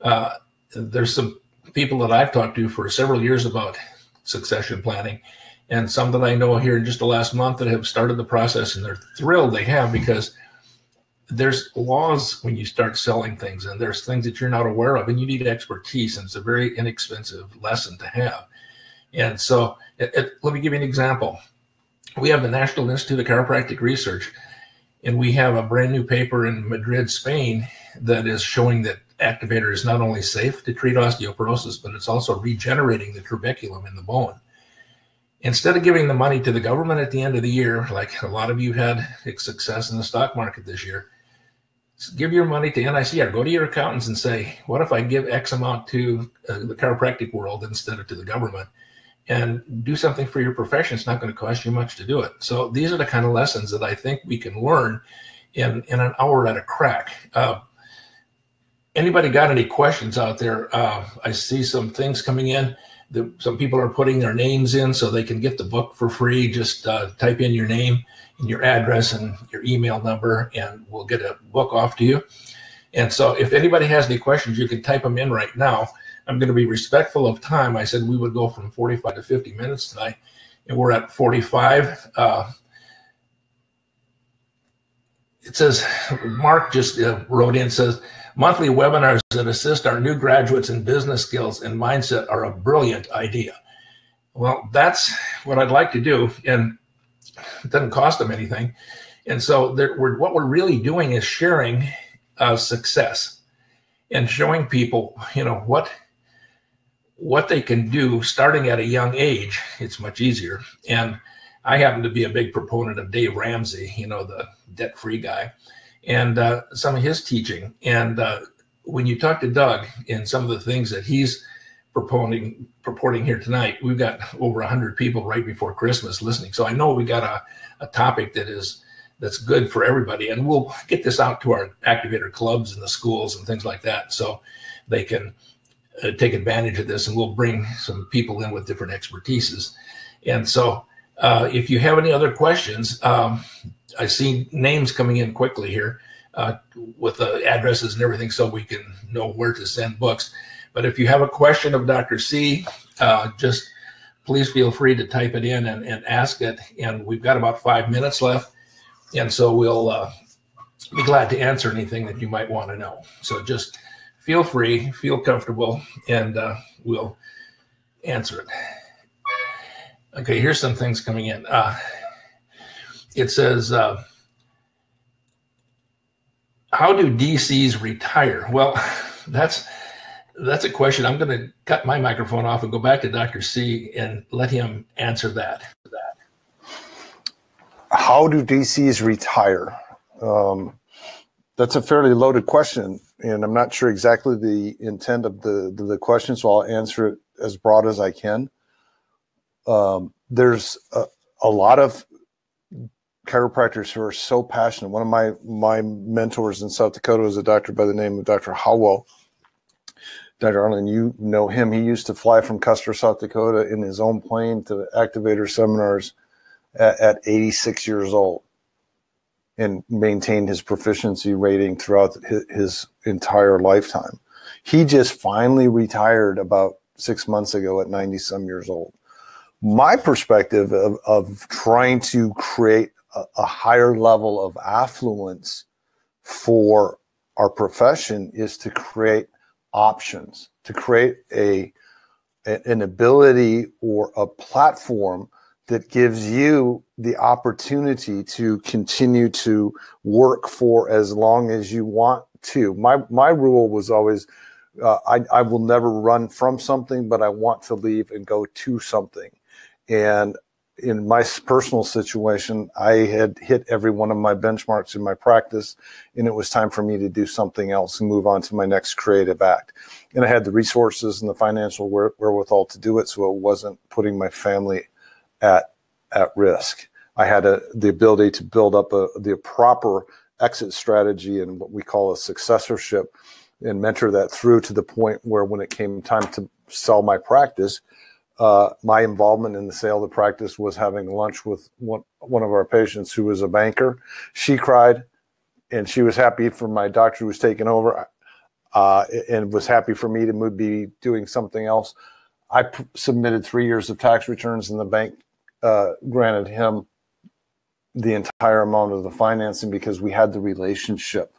uh, there's some people that I've talked to for several years about succession planning, and some that I know here in just the last month that have started the process, and they're thrilled they have because there's laws when you start selling things, and there's things that you're not aware of, and you need expertise, and it's a very inexpensive lesson to have. And so, it, it, let me give you an example. We have the National Institute of Chiropractic Research and we have a brand new paper in Madrid, Spain, that is showing that activator is not only safe to treat osteoporosis, but it's also regenerating the trabeculum in the bone. Instead of giving the money to the government at the end of the year, like a lot of you had success in the stock market this year, give your money to NICR. Go to your accountants and say, what if I give X amount to uh, the chiropractic world instead of to the government? And do something for your profession. It's not going to cost you much to do it. So these are the kind of lessons that I think we can learn in, in an hour at a crack. Uh, anybody got any questions out there? Uh, I see some things coming in. The, some people are putting their names in so they can get the book for free. Just uh, type in your name and your address and your email number, and we'll get a book off to you. And so, if anybody has any questions, you can type them in right now. I'm going to be respectful of time. I said we would go from 45 to 50 minutes tonight, and we're at 45. Uh, it says, Mark just uh, wrote in, says, monthly webinars that assist our new graduates in business skills and mindset are a brilliant idea. Well, that's what I'd like to do, and it doesn't cost them anything. And so, we're, what we're really doing is sharing uh, success and showing people, you know, what what they can do starting at a young age, it's much easier. And I happen to be a big proponent of Dave Ramsey, you know, the debt free guy, and uh, some of his teaching. And uh, when you talk to Doug and some of the things that he's proponing purporting here tonight, we've got over 100 people right before Christmas listening. So I know we got a, a topic that is that's good for everybody. And we'll get this out to our activator clubs and the schools and things like that so they can uh, take advantage of this, and we'll bring some people in with different expertises. And so, uh, if you have any other questions, um, I see names coming in quickly here uh, with the addresses and everything, so we can know where to send books. But if you have a question of Dr. Sea, uh, just please feel free to type it in and, and, ask it. And we've got about five minutes left, and so we'll uh, be glad to answer anything that you might want to know. So just feel free, feel comfortable, and uh, we'll answer it. Okay, here's some things coming in. Uh, it says, uh, "How do DCs retire?" Well, that's that's a question. I'm going to cut my microphone off and go back to Dr. Sea and let him answer that. How do DCs retire? Um, that's a fairly loaded question and I'm not sure exactly the intent of the, the, the question, so I'll answer it as broad as I can. Um, there's a, a, lot of chiropractors who are so passionate. One of my my mentors in South Dakota was a doctor by the name of Dr. Howell. Dr. Arlan, you know him. He used to fly from Custer, South Dakota, in his own plane to activator seminars at, at 86 years old and maintained his proficiency rating throughout his, entire lifetime. He just finally retired about six months ago at 90 some years old. my perspective of, of trying to create a, a higher level of affluence for our profession is to create options, to create a an ability or a platform that gives you the opportunity to continue to work for as long as you want to. My my rule was always uh, I, I will never run from something, but I want to leave and go to something. And in my personal situation, I had hit every one of my benchmarks in my practice, and it was time for me to do something else and move on to my next creative act. And I had the resources and the financial wherewithal to do it, so it wasn't putting my family at at risk. I had a, the ability to build up a, the proper exit strategy and what we call a successorship and mentor that through to the point where when it came time to sell my practice, uh, my involvement in the sale of the practice was having lunch with one, one of our patients who was a banker. She cried and she was happy for my doctor who was taking over uh, and was happy for me to be doing something else. I submitted three years of tax returns and the bank uh, granted him the entire amount of the financing because we had the relationship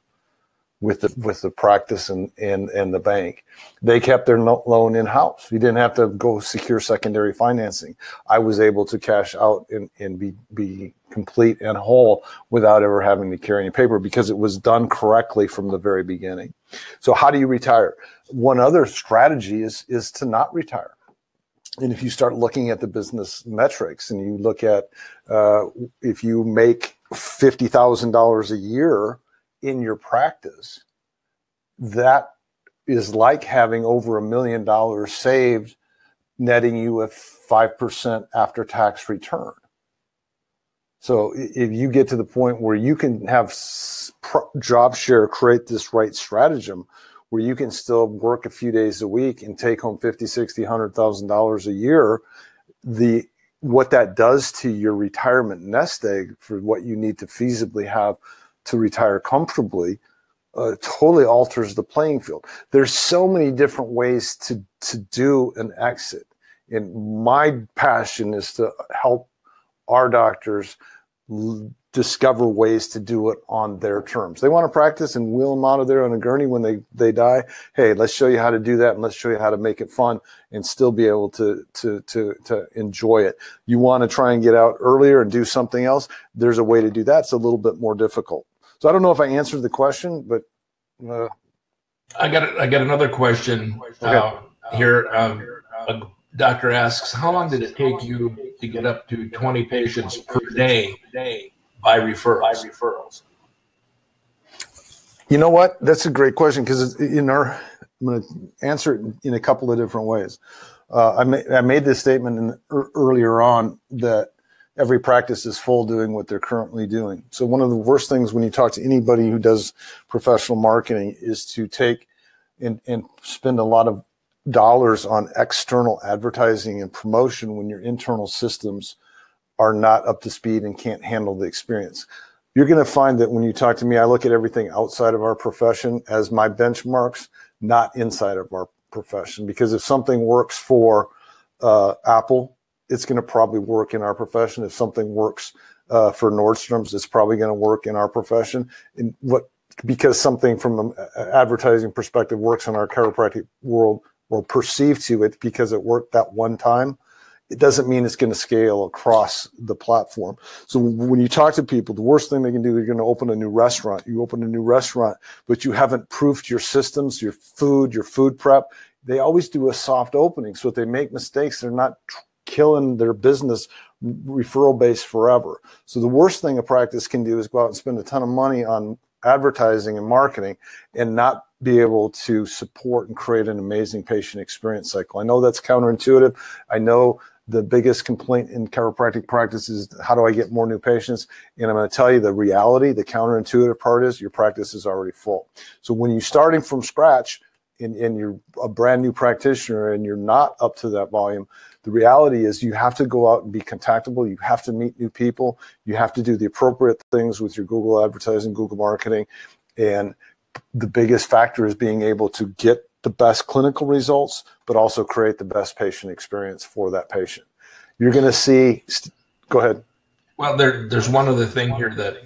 with the with the practice and and and the bank. They kept their loan in house. You didn't have to go secure secondary financing. I was able to cash out and, and be be complete and whole without ever having to carry any paper because it was done correctly from the very beginning. So how do you retire? One other strategy is is to not retire. And if you start looking at the business metrics and you look at uh, if you make fifty thousand dollars a year in your practice, that is like having over a million dollars saved, netting you a 5% after tax return. So if you get to the point where you can have job share create this right stratagem where you can still work a few days a week and take home 50, 60, 100,000 dollars a year, the what that does to your retirement nest egg for what you need to feasibly have to retire comfortably uh, totally alters the playing field. There's so many different ways to to do an exit, and my passion is to help our doctors discover ways to do it on their terms. They want to practice and wheel them out of there on a gurney when they they die. Hey, let's show you how to do that, and let's show you how to make it fun and still be able to to to to enjoy it. You want to try and get out earlier and do something else. There's a way to do that. It's a little bit more difficult. So I don't know if I answered the question, but uh, I got I got another question okay. uh, here. Um, a doctor asks, how long did it take you to get up to 20 patients per day by referrals? By referrals. You know what? That's a great question because in our I'm going to answer it in a couple of different ways. Uh, I, ma- I made this statement in, earlier on that every practice is full doing what they're currently doing. So one of the worst things when you talk to anybody who does professional marketing is to take and, and spend a lot of dollars on external advertising and promotion when your internal systems are not up to speed and can't handle the experience. You're going to find that when you talk to me, I look at everything outside of our profession as my benchmarks, not inside of our profession. Because if something works for uh, Apple, it's going to probably work in our profession. If something works uh, for Nordstrom's, it's probably going to work in our profession. And what because something from an advertising perspective works in our chiropractic world or perceived to it because it worked that one time, it doesn't mean it's going to scale across the platform. So when you talk to people, the worst thing they can do, you're going to open a new restaurant. You open a new restaurant, but you haven't proofed your systems, your food, your food prep. They always do a soft opening. So if they make mistakes, they're not killing their business referral base forever. So the worst thing a practice can do is go out and spend a ton of money on advertising and marketing and not be able to support and create an amazing patient experience cycle. I know that's counterintuitive. I know the biggest complaint in chiropractic practice is how do I get more new patients? And I'm going to tell you the reality, the counterintuitive part is your practice is already full. So when you're starting from scratch and, and you're a brand new practitioner and you're not up to that volume, the reality is you have to go out and be contactable. You have to meet new people. You have to do the appropriate things with your Google advertising, Google marketing. And the biggest factor is being able to get the best clinical results, but also create the best patient experience for that patient. You're going to see. Go ahead. Well, there, there's one other thing here that,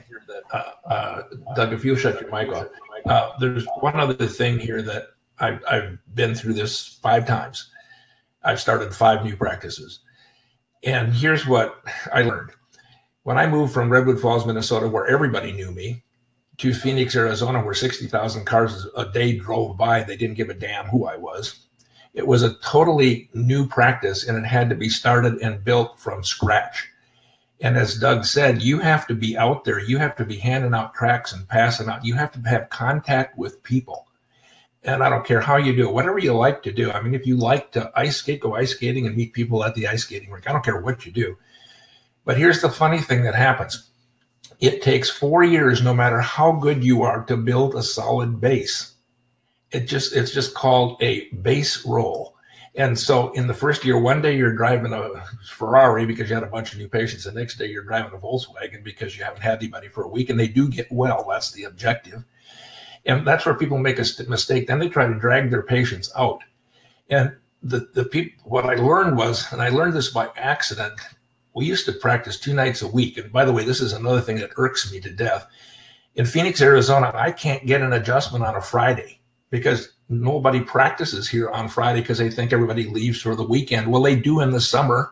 uh, uh, Doug, if you shut your mic off, uh, there's one other thing here that I've, I've been through this five times. I've started five new practices. And here's what I learned. When I moved from Redwood Falls, Minnesota, where everybody knew me, to Phoenix, Arizona, where 60,000 cars a day drove by, they didn't give a damn who I was. It was a totally new practice and it had to be started and built from scratch. And as Doug said, you have to be out there. You have to be handing out tracks and passing out. You have to have contact with people. And I don't care how you do it, whatever you like to do. I mean, if you like to ice skate, go ice skating and meet people at the ice skating rink. I don't care what you do. But here's the funny thing that happens it takes four years, no matter how good you are, to build a solid base. It just it's just called a base roll. And so in the first year, one day you're driving a Ferrari because you had a bunch of new patients. The next day you're driving a Volkswagen because you haven't had anybody for a week, and they do get well. That's the objective. And that's where people make a mistake. Then they try to drag their patients out. And the the people what I learned was, and I learned this by accident we used to practice two nights a week. And by the way, this is another thing that irks me to death. In Phoenix, Arizona, I can't get an adjustment on a Friday because nobody practices here on Friday because they think everybody leaves for the weekend. Well, they do in the summer,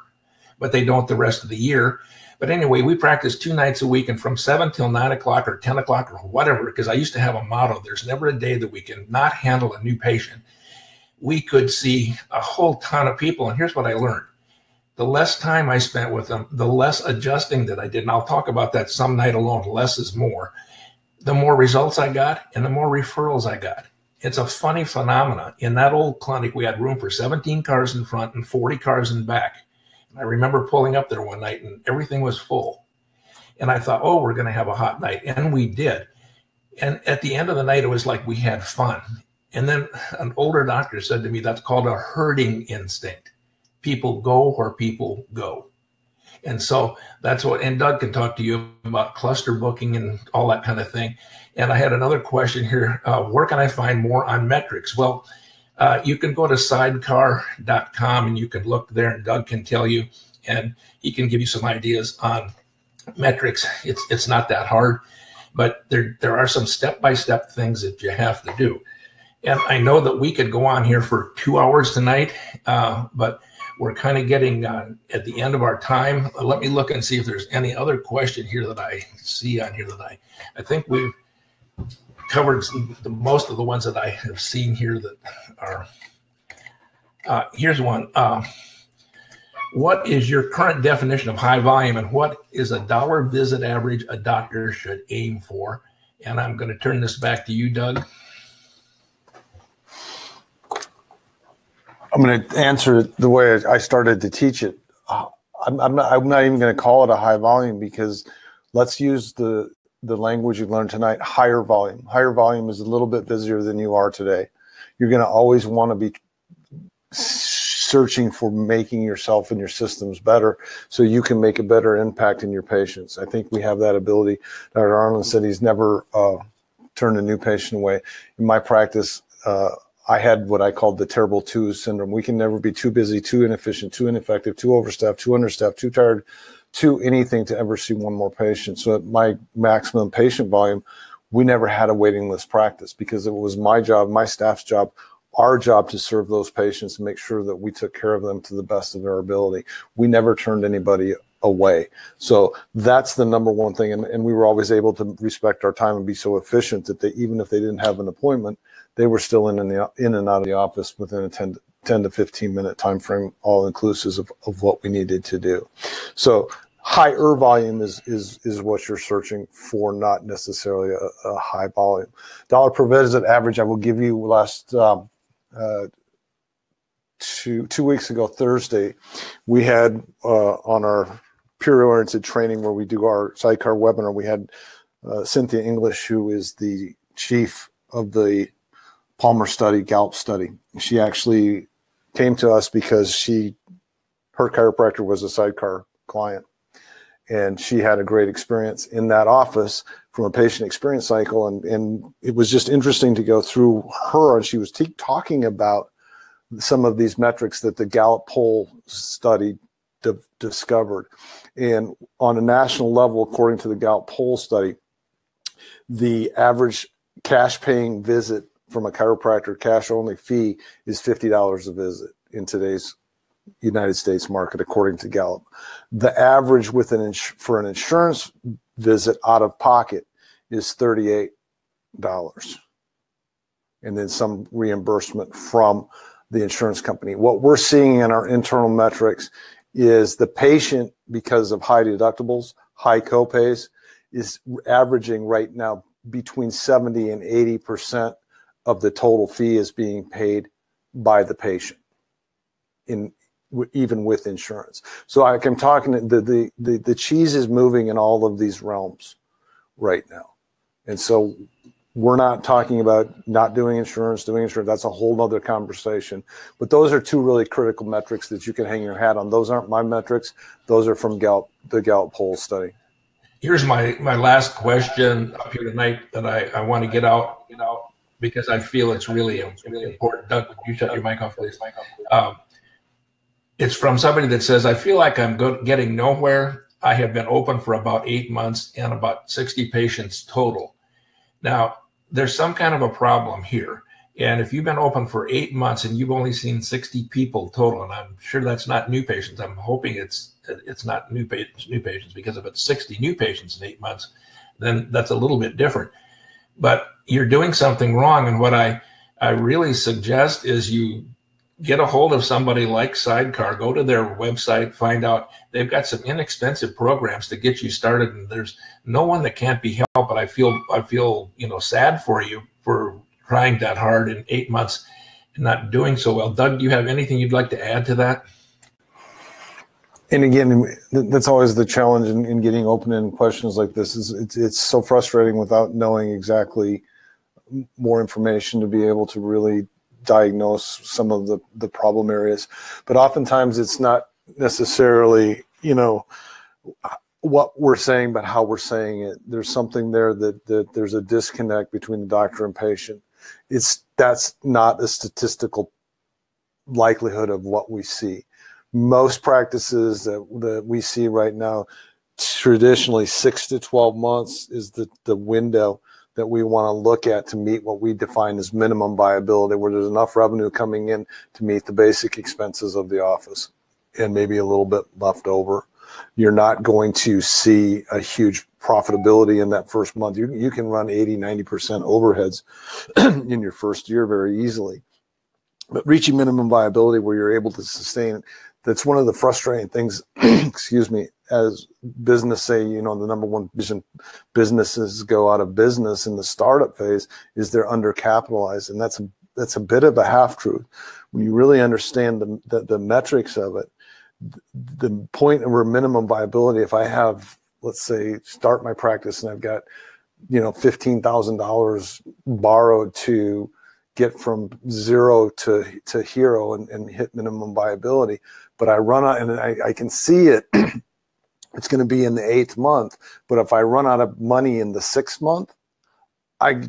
but they don't the rest of the year. But anyway, we practice two nights a week and from seven till nine o'clock or 10 o'clock or whatever, because I used to have a motto there's never a day that we can not handle a new patient. We could see a whole ton of people. And here's what I learned the less time I spent with them, the less adjusting that I did. And I'll talk about that some night alone. Less is more. The more results I got and the more referrals I got. It's a funny phenomenon. In that old clinic, we had room for 17 cars in front and 40 cars in back. And I remember pulling up there one night and everything was full. And I thought, oh, we're going to have a hot night. And we did. And at the end of the night, it was like we had fun. And then an older doctor said to me, that's called a herding instinct people go where people go. And so that's what, and Doug can talk to you about cluster booking and all that kind of thing. And I had another question here. Uh, where can I find more on metrics? Well, uh, you can go to sidecar.com and you can look there, and Doug can tell you, and he can give you some ideas on metrics. It's it's not that hard, but there there are some step by step things that you have to do. And I know that we could go on here for two hours tonight, uh, but we're kind of getting uh, at the end of our time. Let me look and see if there's any other question here that I see on here that I, I think we've covered the, most of the ones that I have seen here that are. Uh, here's one. Uh, what is your current definition of high volume and what is a dollar visit average a doctor should aim for? And I'm going to turn this back to you, Doug. I'm going to answer it the way I started to teach it. I'm, I'm not. I'm not even going to call it a high volume because let's use the the language you learned tonight. Higher volume. Higher volume is a little bit busier than you are today. You're going to always want to be searching for making yourself and your systems better so you can make a better impact in your patients. I think we have that ability. Dr. Arnold said he's never uh, turned a new patient away. In my practice, uh, I had what I called the terrible two syndrome. We can never be too busy, too inefficient, too ineffective, too overstaffed, too understaffed, too tired, too anything to ever see one more patient. So at my maximum patient volume, we never had a waiting list practice because it was my job, my staff's job, our job to serve those patients and make sure that we took care of them to the best of their ability. We never turned anybody away. So that's the number one thing. And, and we were always able to respect our time and be so efficient that they, even if they didn't have an appointment, they were still in, in, the, in and out of the office within a 10, 10 to 15 minute time frame, all inclusive of, of what we needed to do. So higher volume is is is what you're searching for, not necessarily a, a high volume. Dollar per visit average, I will give you last um, uh, two two weeks ago Thursday, we had uh, on our peer oriented training where we do our sidecar webinar, we had uh, Cynthia English, who is the chief of the Palmer study, Gallup study. She actually came to us because she, her chiropractor was a sidecar client, and she had a great experience in that office from a patient experience cycle, and and it was just interesting to go through her, and she was t- talking about some of these metrics that the Gallup poll study discovered. And on a national level, according to the Gallup poll study, the average cash paying visit from a chiropractor, cash only fee is $50 a visit in today's United States market, according to Gallup. The average with an ins- for an insurance visit out of pocket is $38 and then some reimbursement from the insurance company. What we're seeing in our internal metrics is the patient, because of high deductibles, high copays, is averaging right now between 70 and 80 percent of the total fee is being paid by the patient in even with insurance. So like I'm talking the, the the the cheese is moving in all of these realms right now. And so we're not talking about not doing insurance, doing insurance. That's a whole other conversation. But those are two really critical metrics that you can hang your hat on. Those aren't my metrics. Those are from Gallup, the Gallup poll study. Here's my my last question up here tonight that I, I want to get out, you know, because I feel it's really, really important. Doug, you shut your mic off, please? Um, it's from somebody that says, I feel like I'm go- getting nowhere. I have been open for about eight months and about 60 patients total. Now, there's some kind of a problem here. And if you've been open for eight months and you've only seen 60 people total, and I'm sure that's not new patients, I'm hoping it's it's not new patients, new patients, because if it's 60 new patients in eight months, then that's a little bit different. But you're doing something wrong. And what I I really suggest is you get a hold of somebody like Sidecar, go to their website, find out they've got some inexpensive programs to get you started. And there's no one that can't be helped. But I feel I feel you know sad for you for trying that hard in eight months and not doing so well. Doug, do you have anything you'd like to add to that? And again, that's always the challenge in, in getting open-ended questions like this. Is it's, it's so frustrating without knowing exactly more information to be able to really diagnose some of the, the problem areas. But oftentimes it's not necessarily, you know, what we're saying, but how we're saying it. There's something there that, that there's a disconnect between the doctor and patient. It's that's not a statistical likelihood of what we see. Most practices that, that we see right now, traditionally six to 12 months is the, the window that we want to look at to meet what we define as minimum viability, where there's enough revenue coming in to meet the basic expenses of the office and maybe a little bit left over. You're not going to see a huge profitability in that first month. You, you can run 80, 90% overheads in your first year very easily. But reaching minimum viability where you're able to sustain that's one of the frustrating things, excuse me, as business say, you know, the number one reason businesses go out of business in the startup phase is they're undercapitalized. And that's a, that's a bit of a half truth. When you really understand the, the, the metrics of it, the point of minimum viability, if I have, let's say, start my practice and I've got, you know, $15,000 borrowed to get from zero to, to hero and, and hit minimum viability, but I run out and I, I can see it. it's going to be in the eighth month. But if I run out of money in the sixth month, I,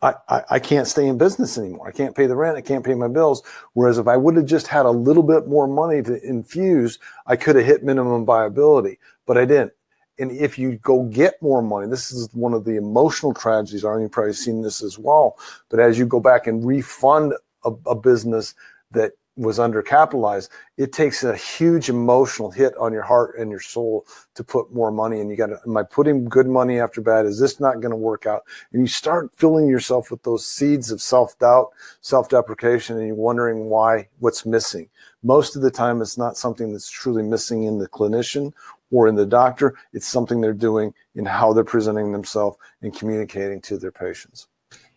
I, I can't stay in business anymore. I can't pay the rent. I can't pay my bills. Whereas if I would have just had a little bit more money to infuse, I could have hit minimum viability, but I didn't. And if you go get more money, this is one of the emotional tragedies. I you've probably seen this as well. But as you go back and refund a, a business that was undercapitalized, it takes a huge emotional hit on your heart and your soul to put more money. And you got to, am I putting good money after bad? Is this not going to work out? And you start filling yourself with those seeds of self doubt, self deprecation, and you're wondering why, what's missing. Most of the time, it's not something that's truly missing in the clinician or in the doctor. It's something they're doing in how they're presenting themselves and communicating to their patients.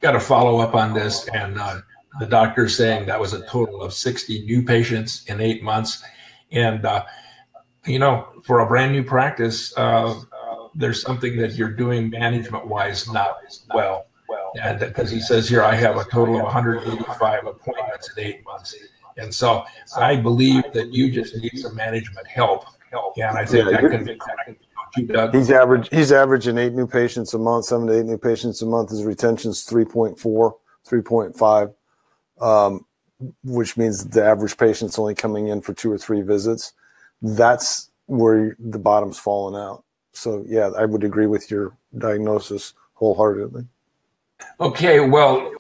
Got to follow up on this and, uh, the doctor saying that was a total of 60 new patients in eight months. And, uh, you know, for a brand new practice, uh, there's something that you're doing management wise not as well. Well and because he says here, I have a total of 185 appointments in eight months. And so I believe that you just need some management help. Yeah, and I think yeah, that can be. Doug. He's average. He's averaging eight new patients a month, seven to eight new patients a month. His retention's 3.4, 3.5 um, which means the average patient's only coming in for two or three visits. that's where the bottom's fallen out. So yeah, I would agree with your diagnosis wholeheartedly. Okay, well,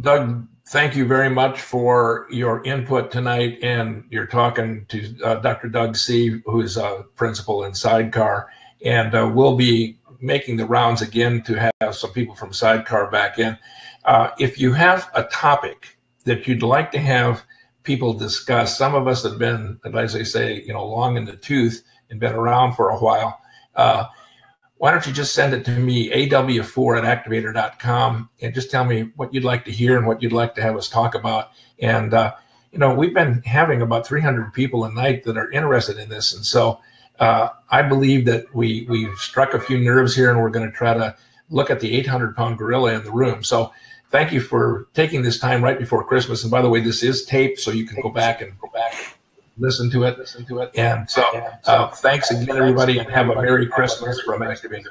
Doug, thank you very much for your input tonight. And you're talking to uh, Dr. Doug Sea., who's a principal in Sidecar. And uh, we'll be making the rounds again to have some people from Sidecar back in. Uh, if you have a topic that you'd like to have people discuss, some of us have been, as I say, you know, long in the tooth and been around for a while. Uh, why don't you just send it to me, aw4 at activator.com, and just tell me what you'd like to hear and what you'd like to have us talk about. And, uh, you know, we've been having about 300 people a night that are interested in this. And so uh, I believe that we, we've struck a few nerves here and we're going to try to look at the 800 pound gorilla in the room. So thank you for taking this time right before Christmas. And by the way, this is taped, so you can go back and go back listen to it, listen to it. And so, uh, thanks again, everybody, and have a Merry Christmas from Activator.